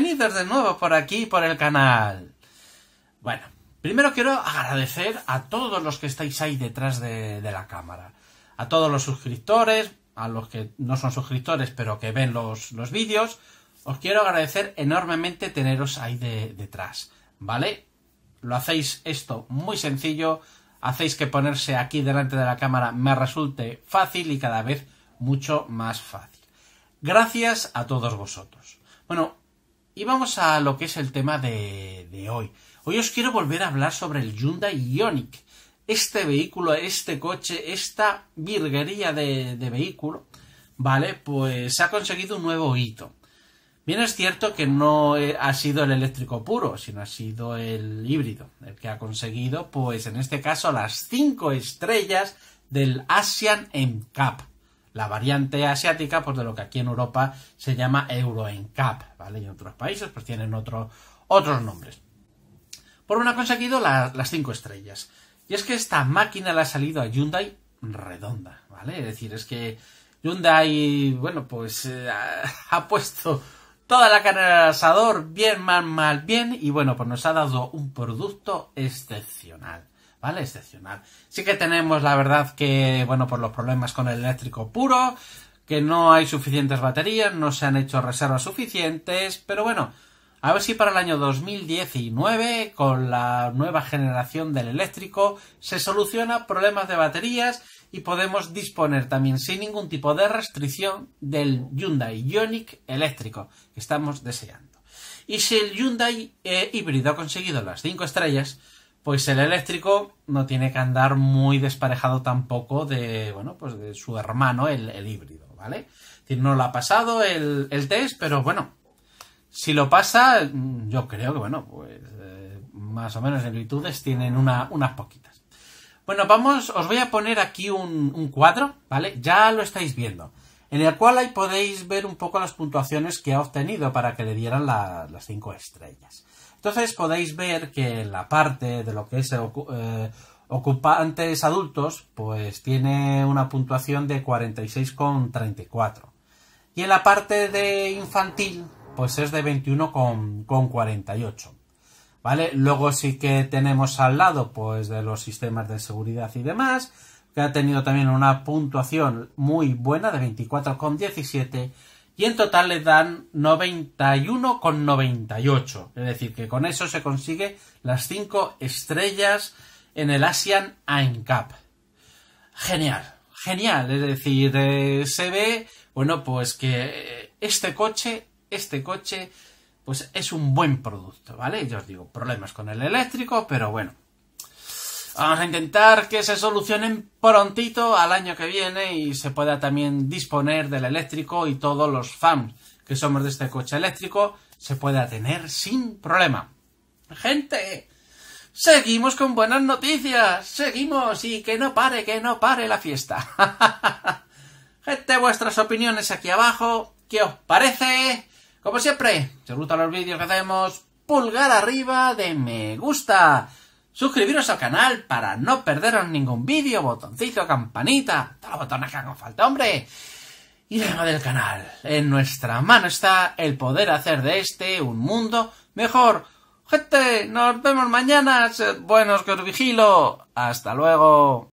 bienvenidos de nuevo por aquí, por el canal. Bueno, primero quiero agradecer a todos los que estáis ahí detrás de, la cámara. A todos los suscriptores, a los que no son suscriptores pero que ven los, vídeos. Os quiero agradecer enormemente teneros ahí detrás, ¿vale? Lo hacéis esto muy sencillo, hacéis que ponerse aquí delante de la cámara me resulte fácil y cada vez mucho más fácil. Gracias a todos vosotros. Bueno, y vamos a lo que es el tema de, hoy. Hoy os quiero volver a hablar sobre el Hyundai Ioniq. Este vehículo, este coche, esta virguería de, vehículo, ¿vale? Pues ha conseguido un nuevo hito. Bien es cierto que no ha sido el eléctrico puro, sino ha sido el híbrido, el que ha conseguido, pues en este caso, las cinco estrellas del Asian NCAP la variante asiática, pues de lo que aquí en Europa se llama Euro NCAP, ¿vale? Y en otros países pues tienen otros nombres. Por una ha conseguido las cinco estrellas. Y es que esta máquina la ha salido a Hyundai redonda, ¿vale? Es decir, es que Hyundai, bueno, pues eh, ha puesto toda la carne al asador, bien, mal, mal, bien, y bueno, pues nos ha dado un producto excepcional. ¿vale? Excepcional. Sí que tenemos la verdad que, bueno, por los problemas con el eléctrico puro, que no hay suficientes baterías, no se han hecho reservas suficientes, pero bueno, a ver si para el año 2019, con la nueva generación del eléctrico, se soluciona problemas de baterías y podemos disponer también sin ningún tipo de restricción del Hyundai Ioniq eléctrico que estamos deseando. Y si el Hyundai eh, híbrido ha conseguido las 5 estrellas, pues el eléctrico no tiene que andar muy desparejado tampoco de, bueno, pues de su hermano, el, híbrido, ¿vale? no lo ha pasado el, test, pero bueno, si lo pasa, yo creo que, bueno, pues eh, más o menos en virtudes tienen unas poquitas. Bueno, vamos, os voy a poner aquí un, cuadro, ¿vale? Ya lo estáis viendo, en el cual ahí podéis ver un poco las puntuaciones que ha obtenido para que le dieran las cinco estrellas. Entonces podéis ver que la parte de lo que es eh, ocupantes adultos, pues tiene una puntuación de 46,34. Y en la parte de infantil, pues es de 21,48. ¿Vale? Luego sí que tenemos al lado, pues de los sistemas de seguridad y demás, que ha tenido también una puntuación muy buena de 24,17 y en total le dan 91,98. Es decir, que con eso se consigue las 5 estrellas en el Asian Cup. Genial, genial. Es decir, eh, se ve, bueno, pues que este coche, este coche, pues es un buen producto, ¿vale? Yo os digo, problemas con el eléctrico, pero bueno, Vamos a intentar que se solucionen prontito al año que viene y se pueda también disponer del eléctrico y todos los fans que somos de este coche eléctrico se pueda tener sin problema. Gente, seguimos con buenas noticias, seguimos y que no pare, que no pare la fiesta. Gente, vuestras opiniones aquí abajo, ¿qué os parece? Como siempre, si os gustan los vídeos que hacemos, pulgar arriba de me gusta suscribiros al canal para no perderos ningún vídeo, botoncito, campanita, todos los botones que hagan falta, hombre. Y dentro del canal, en nuestra mano está el poder hacer de este un mundo mejor. Gente, nos vemos mañana. Buenos que os vigilo. Hasta luego.